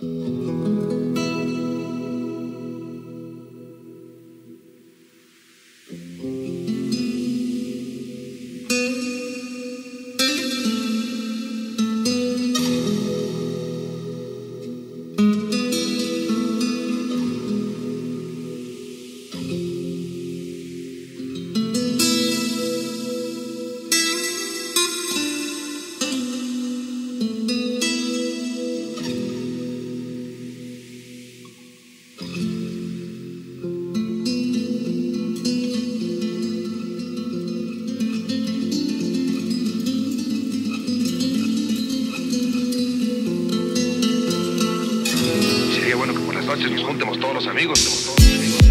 Mm-hmm. Bueno que por las noches nos juntemos todos los amigos.